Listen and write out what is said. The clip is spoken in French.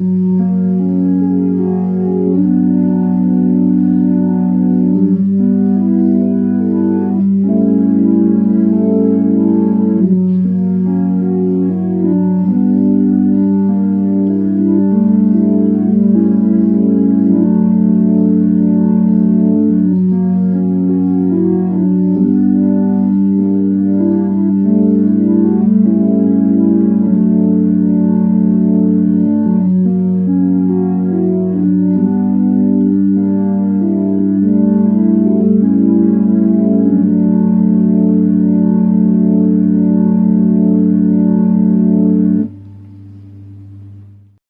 Mm.